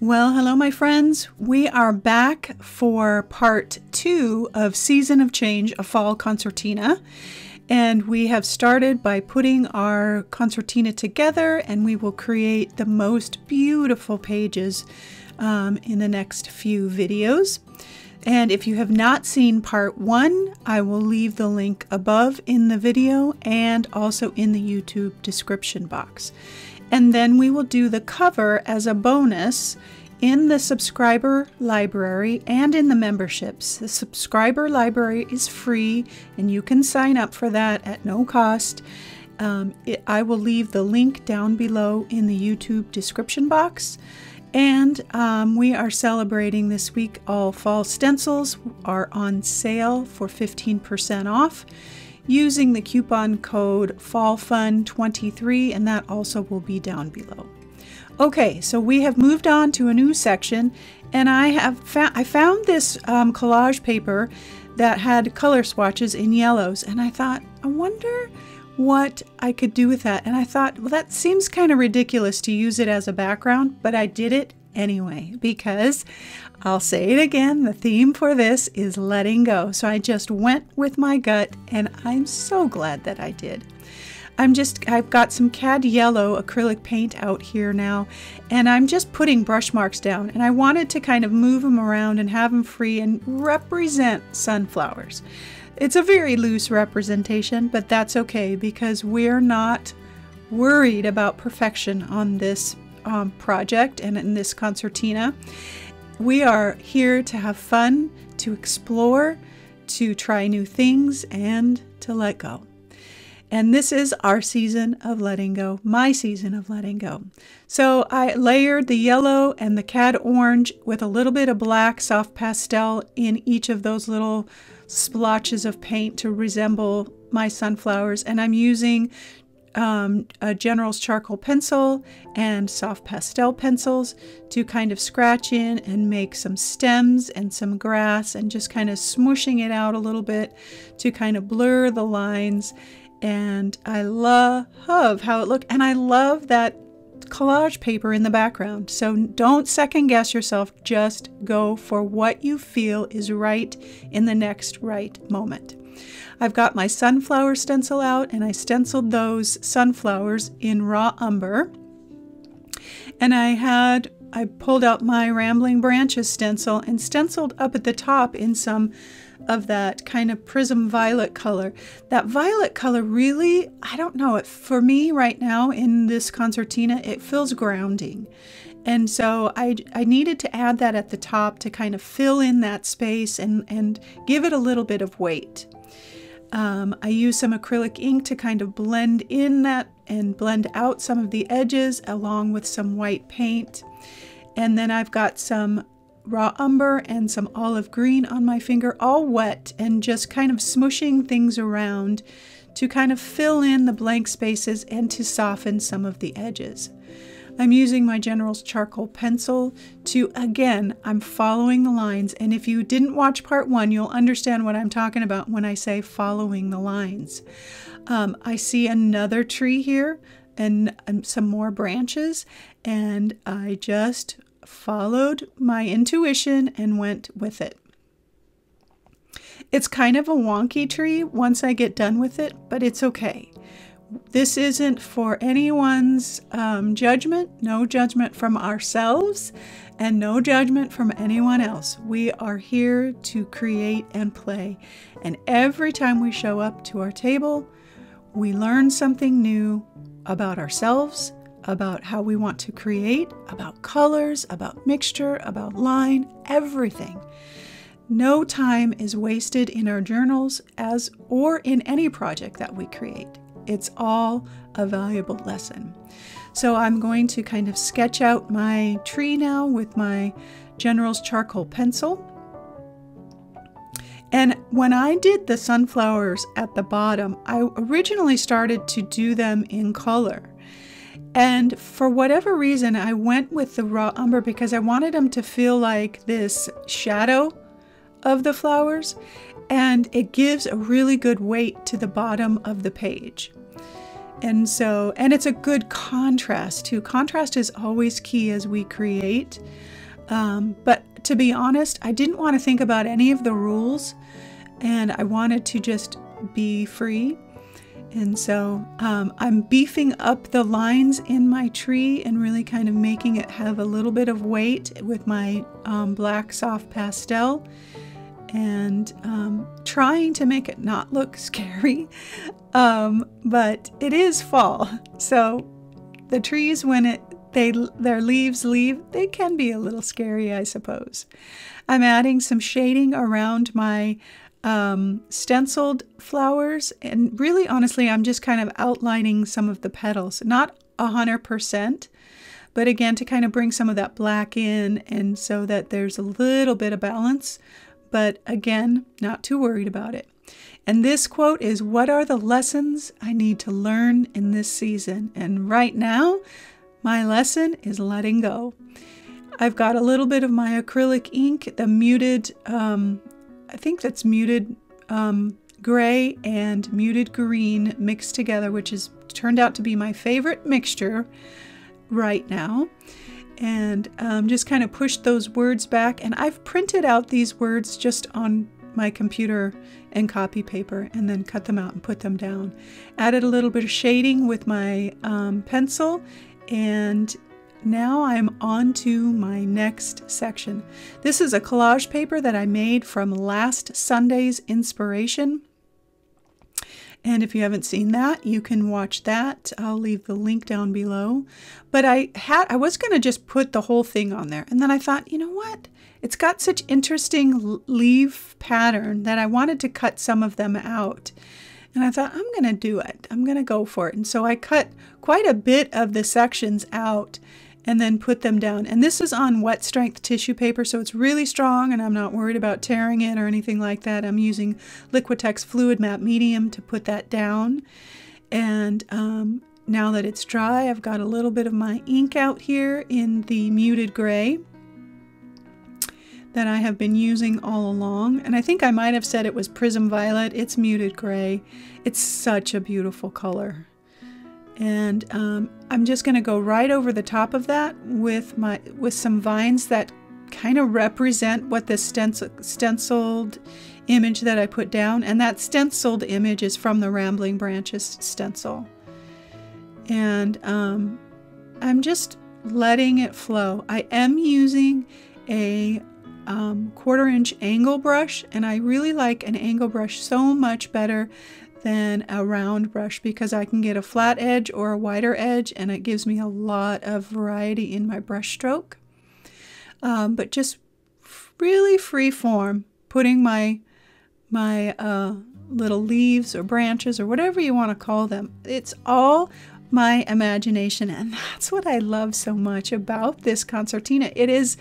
Well, hello, my friends. We are back for part two of Season of Change, a fall concertina. And we have started by putting our concertina together, and we will create the most beautiful pages um, in the next few videos. And if you have not seen part one, I will leave the link above in the video and also in the YouTube description box. And then we will do the cover as a bonus in the subscriber library and in the memberships. The subscriber library is free and you can sign up for that at no cost. Um, it, I will leave the link down below in the YouTube description box. And um, we are celebrating this week. All fall stencils are on sale for 15% off using the coupon code FALLFUN23, and that also will be down below. Okay, so we have moved on to a new section, and I have found I found this um, collage paper that had color swatches in yellows, and I thought, I wonder what I could do with that. And I thought, well, that seems kind of ridiculous to use it as a background, but I did it anyway because I'll say it again the theme for this is letting go. So I just went with my gut, and I'm so glad that I did. I'm just, I've got some cad yellow acrylic paint out here now, and I'm just putting brush marks down. And I wanted to kind of move them around and have them free and represent sunflowers. It's a very loose representation, but that's okay because we're not worried about perfection on this um, project and in this concertina. We are here to have fun, to explore, to try new things, and to let go. And this is our season of letting go, my season of letting go. So I layered the yellow and the cad orange with a little bit of black soft pastel in each of those little splotches of paint to resemble my sunflowers. And I'm using um, a General's charcoal pencil and soft pastel pencils to kind of scratch in and make some stems and some grass and just kind of smooshing it out a little bit to kind of blur the lines and I love how it looked. And I love that collage paper in the background. So don't second guess yourself, just go for what you feel is right in the next right moment. I've got my sunflower stencil out and I stenciled those sunflowers in raw umber. And I had I pulled out my rambling branches stencil and stenciled up at the top in some of that kind of prism violet color. That violet color really, I don't know, it for me right now in this concertina, it feels grounding. And so I, I needed to add that at the top to kind of fill in that space and, and give it a little bit of weight. Um, I use some acrylic ink to kind of blend in that and blend out some of the edges along with some white paint. And then I've got some raw umber and some olive green on my finger, all wet, and just kind of smushing things around to kind of fill in the blank spaces and to soften some of the edges. I'm using my General's charcoal pencil to, again, I'm following the lines. And if you didn't watch part one, you'll understand what I'm talking about when I say following the lines. Um, I see another tree here and, and some more branches, and I just followed my intuition and went with it. It's kind of a wonky tree once I get done with it, but it's okay. This isn't for anyone's um, judgment, no judgment from ourselves, and no judgment from anyone else. We are here to create and play. And every time we show up to our table, we learn something new about ourselves about how we want to create, about colors, about mixture, about line, everything. No time is wasted in our journals as or in any project that we create. It's all a valuable lesson. So I'm going to kind of sketch out my tree now with my General's charcoal pencil. And when I did the sunflowers at the bottom, I originally started to do them in color. And for whatever reason, I went with the raw umber because I wanted them to feel like this shadow of the flowers. And it gives a really good weight to the bottom of the page. And so, and it's a good contrast too. Contrast is always key as we create. Um, but to be honest, I didn't want to think about any of the rules and I wanted to just be free. And so um, I'm beefing up the lines in my tree and really kind of making it have a little bit of weight with my um, black soft pastel and um, trying to make it not look scary. Um, but it is fall, so the trees when it they their leaves leave, they can be a little scary, I suppose. I'm adding some shading around my um, stenciled flowers, and really, honestly, I'm just kind of outlining some of the petals, not a hundred percent. But again, to kind of bring some of that black in and so that there's a little bit of balance but again, not too worried about it. And this quote is What are the lessons I need to learn in this season? And right now, my lesson is letting go. I've got a little bit of my acrylic ink, the muted, um, I think that's muted um, gray and muted green mixed together, which has turned out to be my favorite mixture right now and um, just kind of pushed those words back. And I've printed out these words just on my computer and copy paper and then cut them out and put them down. Added a little bit of shading with my um, pencil and now I'm on to my next section. This is a collage paper that I made from last Sunday's inspiration. And if you haven't seen that, you can watch that. I'll leave the link down below. But I had I was going to just put the whole thing on there. And then I thought, you know what? It's got such interesting leaf pattern that I wanted to cut some of them out. And I thought, I'm going to do it. I'm going to go for it. And so I cut quite a bit of the sections out and then put them down. And this is on wet strength tissue paper, so it's really strong and I'm not worried about tearing it or anything like that. I'm using Liquitex Fluid Matte Medium to put that down. And um, now that it's dry, I've got a little bit of my ink out here in the muted gray that I have been using all along. And I think I might have said it was Prism Violet. It's muted gray. It's such a beautiful color. And um, I'm just going to go right over the top of that with my with some vines that kind of represent what the stencil, stenciled image that I put down. And that stenciled image is from the Rambling Branches stencil. And um, I'm just letting it flow. I am using a um, quarter inch angle brush and I really like an angle brush so much better than a round brush because I can get a flat edge or a wider edge and it gives me a lot of variety in my brush stroke. Um, but just really free form, putting my my uh, little leaves or branches or whatever you want to call them. It's all my imagination and that's what I love so much about this concertina. It is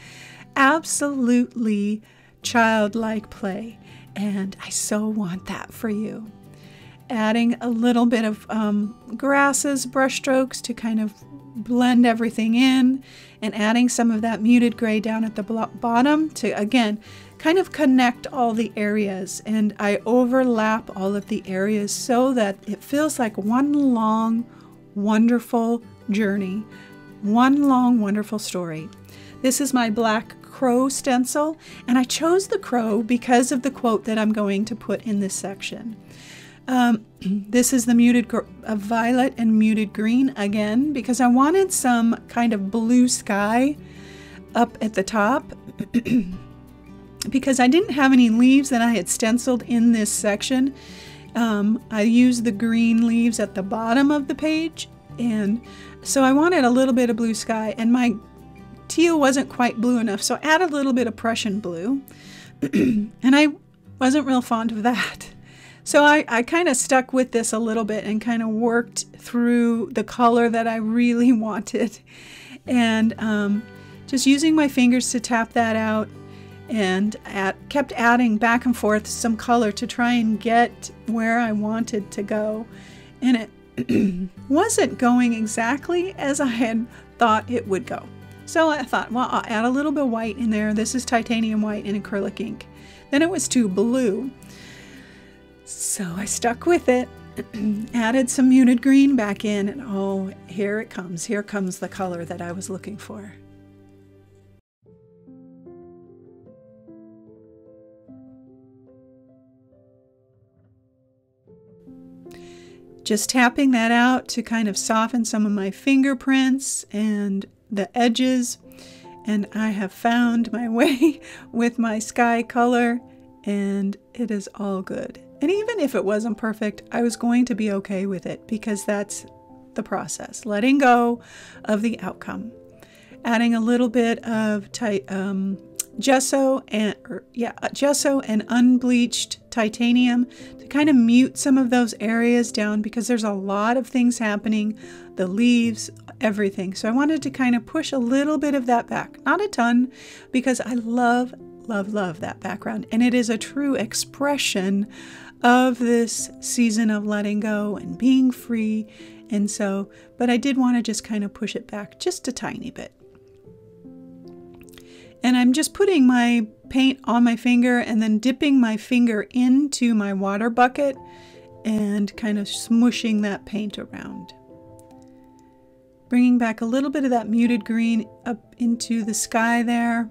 absolutely childlike play and I so want that for you adding a little bit of um, grasses, brush strokes to kind of blend everything in, and adding some of that muted gray down at the bottom to, again, kind of connect all the areas. And I overlap all of the areas so that it feels like one long, wonderful journey, one long, wonderful story. This is my black crow stencil, and I chose the crow because of the quote that I'm going to put in this section. Um, this is the muted uh, violet and muted green again because I wanted some kind of blue sky up at the top because I didn't have any leaves that I had stenciled in this section. Um, I used the green leaves at the bottom of the page and so I wanted a little bit of blue sky and my teal wasn't quite blue enough so I added a little bit of Prussian blue and I wasn't real fond of that. So I, I kind of stuck with this a little bit and kind of worked through the color that I really wanted. And um, just using my fingers to tap that out and at, kept adding back and forth some color to try and get where I wanted to go. And it wasn't going exactly as I had thought it would go. So I thought, well, I'll add a little bit of white in there. This is titanium white in acrylic ink. Then it was too blue. So I stuck with it added some muted green back in, and oh, here it comes. Here comes the color that I was looking for. Just tapping that out to kind of soften some of my fingerprints and the edges. And I have found my way with my sky color, and it is all good. And even if it wasn't perfect, I was going to be okay with it because that's the process letting go of the outcome. Adding a little bit of tight, um, gesso and or, yeah uh, gesso and unbleached titanium to kind of mute some of those areas down because there's a lot of things happening the leaves everything. So i wanted to kind of push a little bit of that back. Not a ton because i love love love that background. And it is a true expression of this season of letting go and being free and so but i did want to just kind of push it back just a tiny bit and I'm just putting my paint on my finger and then dipping my finger into my water bucket and kind of smushing that paint around. Bringing back a little bit of that muted green up into the sky there.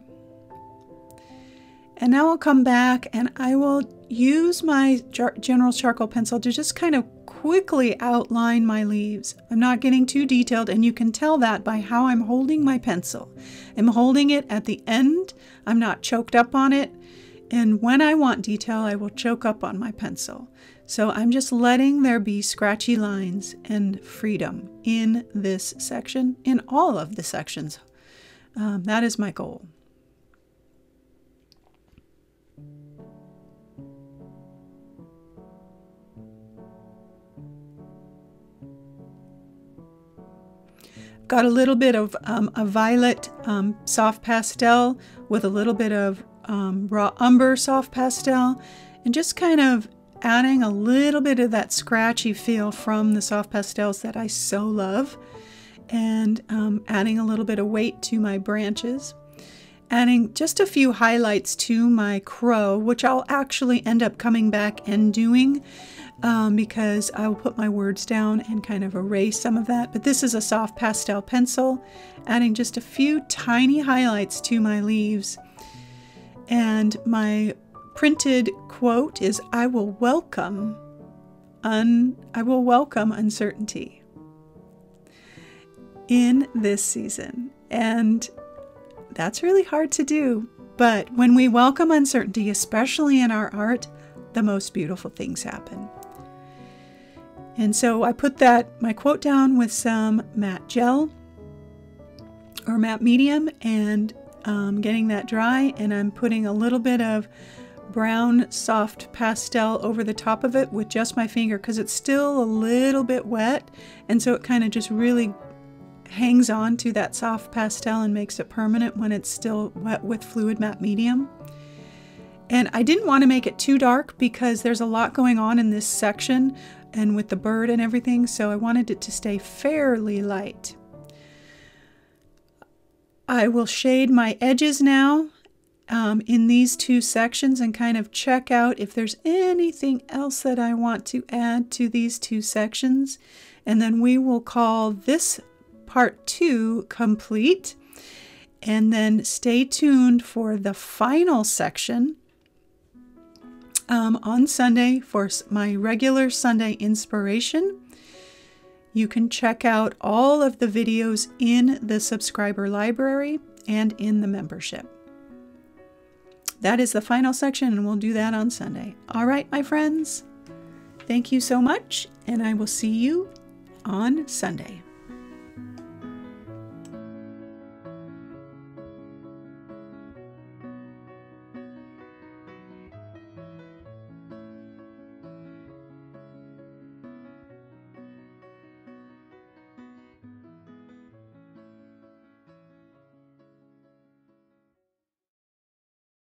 And now I'll come back and I will use my General Charcoal pencil to just kind of quickly outline my leaves. I'm not getting too detailed and you can tell that by how I'm holding my pencil. I'm holding it at the end, I'm not choked up on it, and when I want detail I will choke up on my pencil. So I'm just letting there be scratchy lines and freedom in this section, in all of the sections. Um, that is my goal. Got a little bit of um, a violet um, soft pastel with a little bit of um, raw umber soft pastel and just kind of adding a little bit of that scratchy feel from the soft pastels that I so love and um, adding a little bit of weight to my branches. Adding just a few highlights to my crow, which I'll actually end up coming back and doing um, because I will put my words down and kind of erase some of that. But this is a soft pastel pencil, adding just a few tiny highlights to my leaves. And my printed quote is I will welcome un I will welcome uncertainty in this season. And that's really hard to do. But when we welcome uncertainty, especially in our art, the most beautiful things happen. And so I put that, my quote down with some matte gel or matte medium and um, getting that dry. And I'm putting a little bit of brown soft pastel over the top of it with just my finger because it's still a little bit wet. And so it kind of just really hangs on to that soft pastel and makes it permanent when it's still wet with fluid matte medium. And I didn't want to make it too dark because there's a lot going on in this section and with the bird and everything, so I wanted it to stay fairly light. I will shade my edges now um, in these two sections and kind of check out if there's anything else that I want to add to these two sections. And then we will call this part two complete. And then stay tuned for the final section um, on Sunday for my regular Sunday inspiration. You can check out all of the videos in the subscriber library and in the membership. That is the final section, and we'll do that on Sunday. All right, my friends, thank you so much, and I will see you on Sunday.